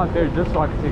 on there just so I can see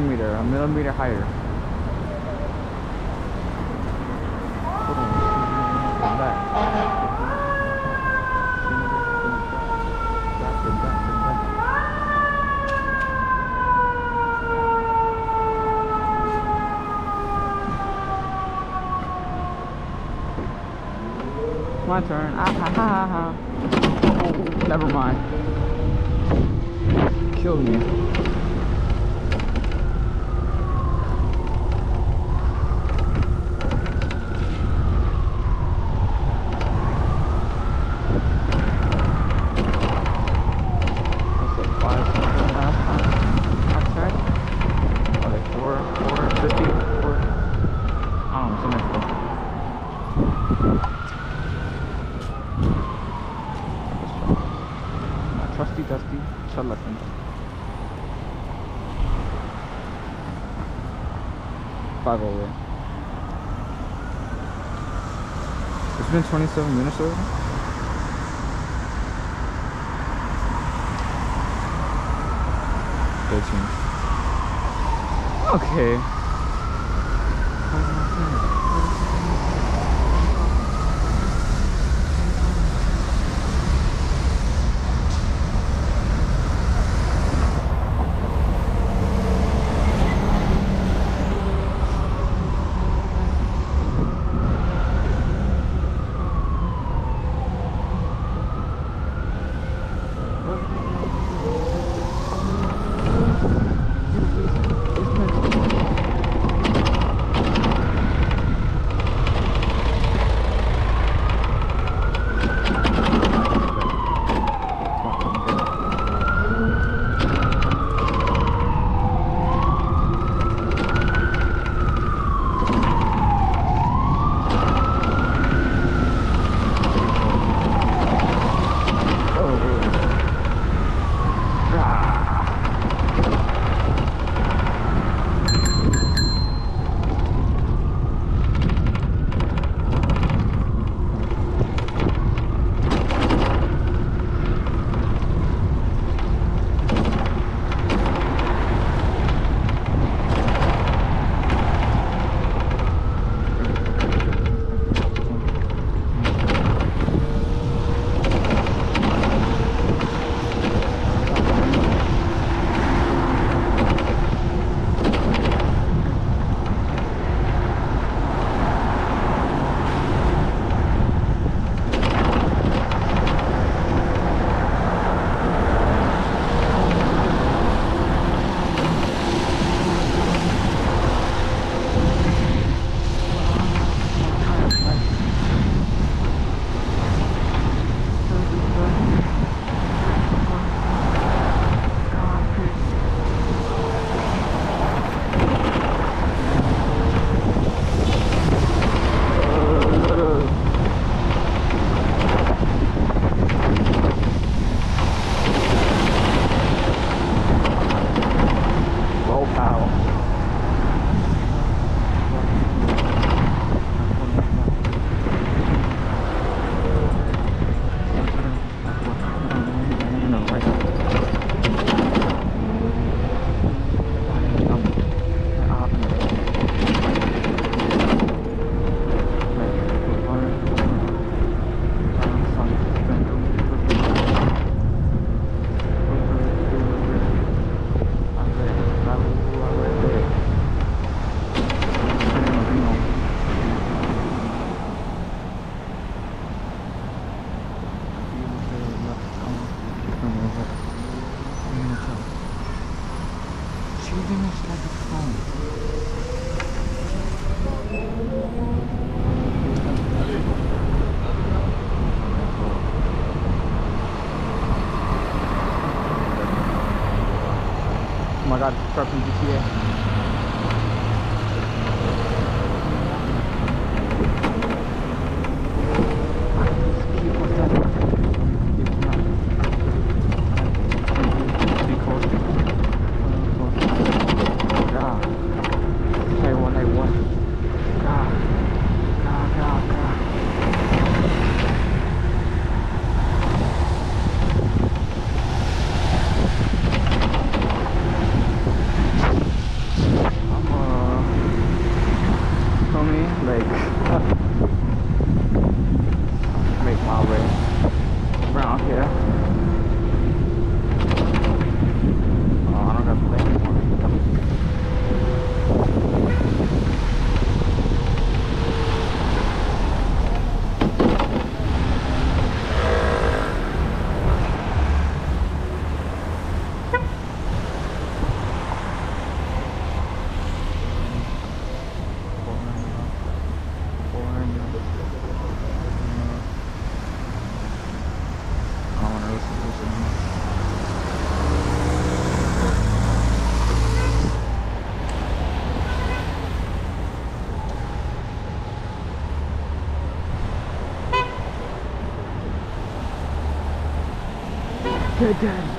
millimeter, a millimeter higher. My turn. I 508. It's been 27 minutes already? Thirteen. Okay. today.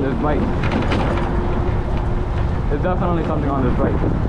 on this bike. There's definitely something on this bike.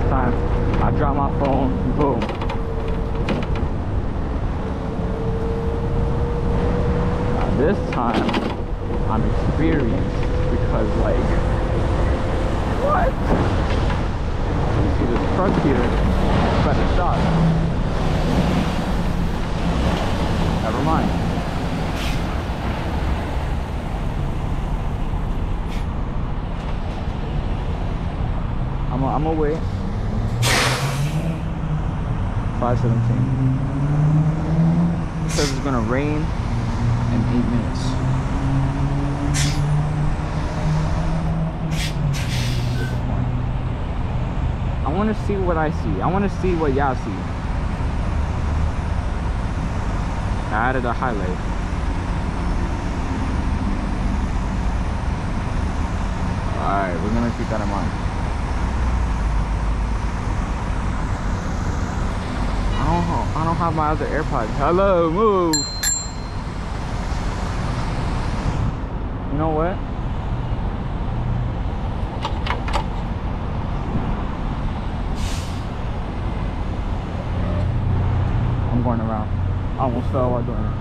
last time. I dropped my phone, boom. Now this time, I'm experienced because like, what? You see this truck here, it's better shot. Never mind. I'm, I'm away. 517. It says it's gonna rain in eight minutes. I want to see what I see. I want to see what y'all see. I added a highlight. Alright, we're gonna keep that in mind. I don't know. I don't have my other AirPods. Hello, move. You know what? I'm going around. I almost fell while doing it.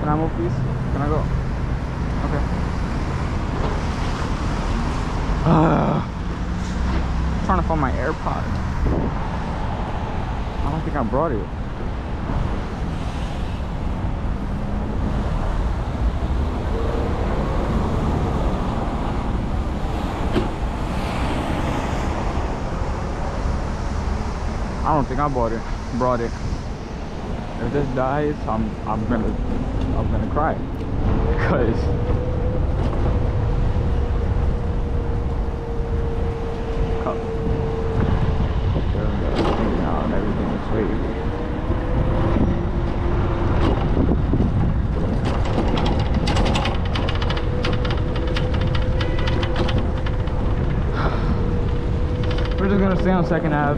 Can I move, please? Can I go? Okay. Uh, trying to find my AirPod. I don't think I brought it. I don't think I bought it. Brought it. If this dies, I'm I'm gonna I'm gonna cry because cup. There we go. Hanging out and everything is wavy. Second half.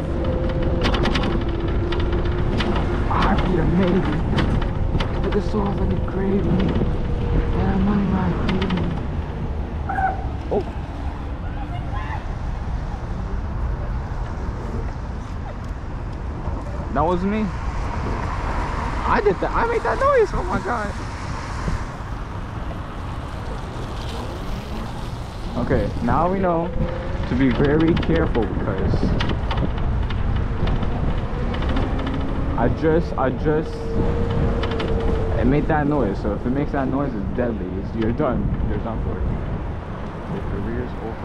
I feel amazing. Like a gravy. My. Oh. That was me. I did that. I made that noise. Oh my god. Okay, now we know to be very careful because I just, I just, it made that noise. So if it makes that noise, it's deadly. It's, you're done. You're done for. Your career's over.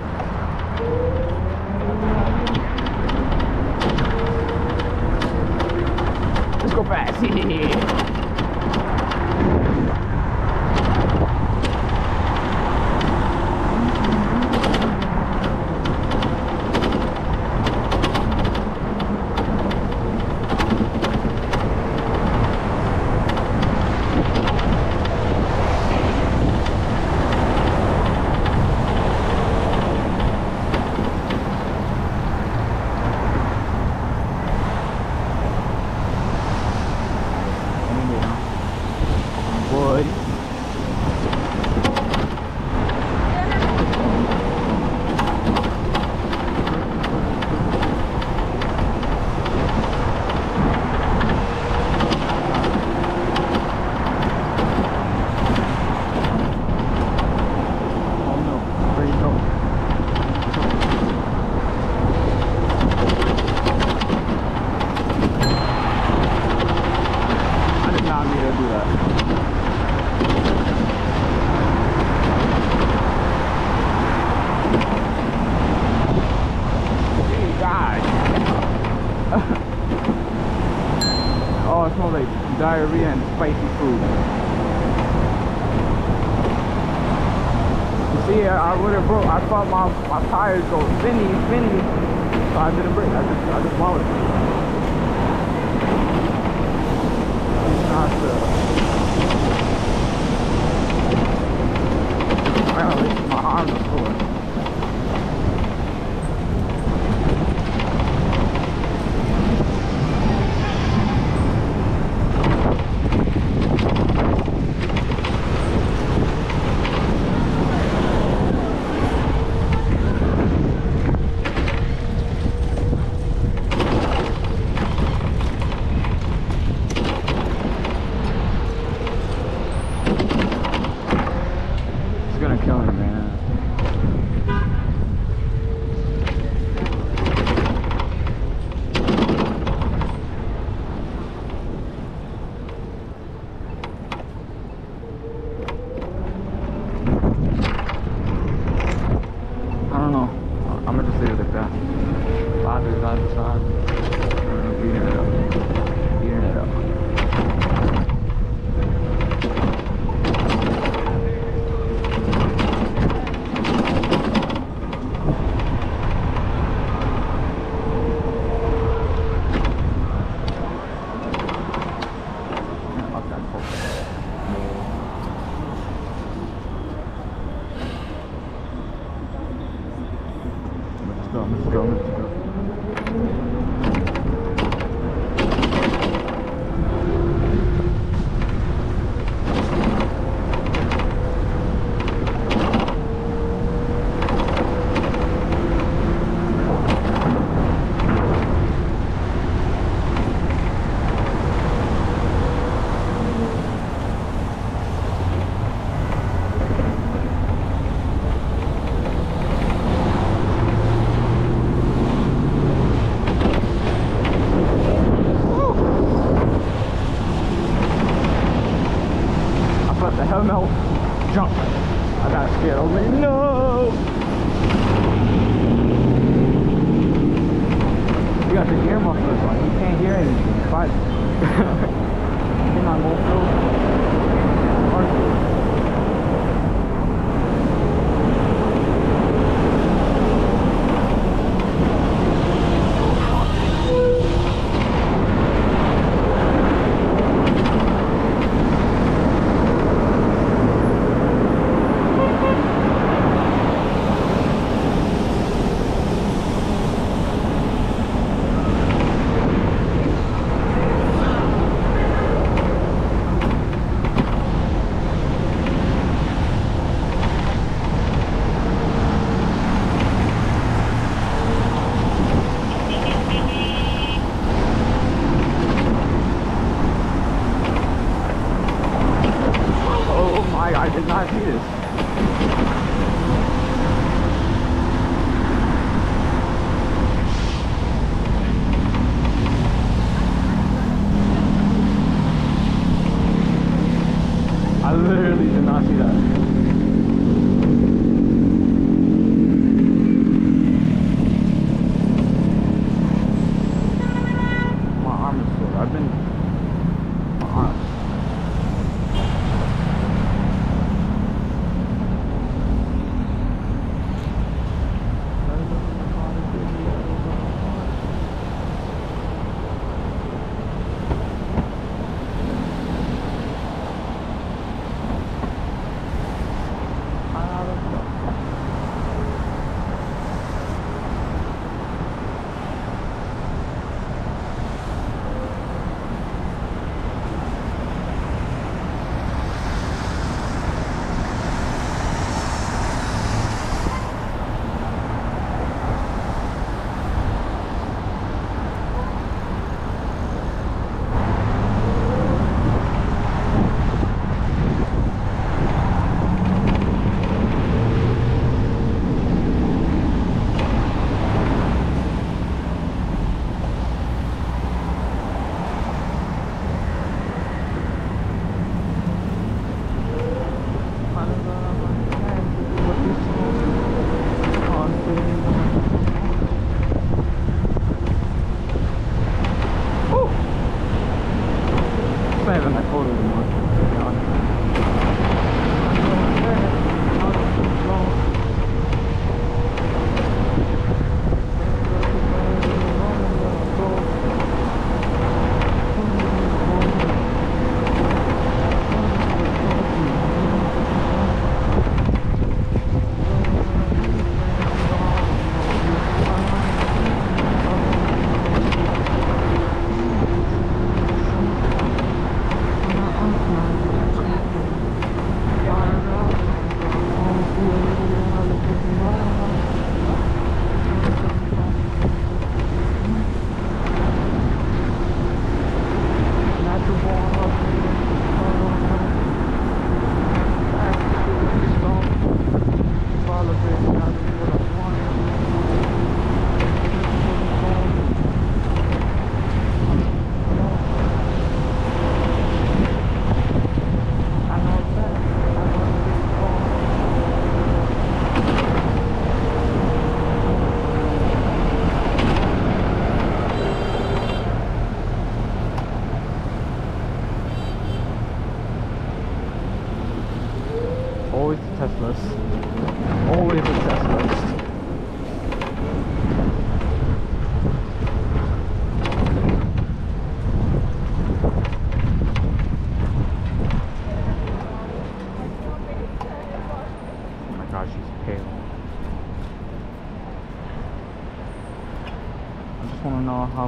Let's go fast.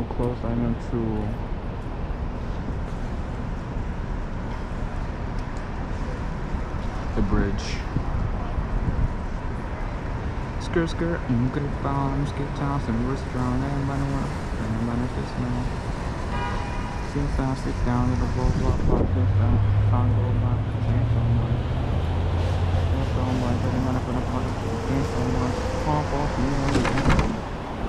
how close I am to the bridge. Skirt, skirt, mm, good bomb, skip town, some restaurant, everybody wanna, everybody just know. Sit down, sit down, blow, blow, blow, sit down, song go by, change so much. Change so much, everybody gonna party, change so much, pump off, you know,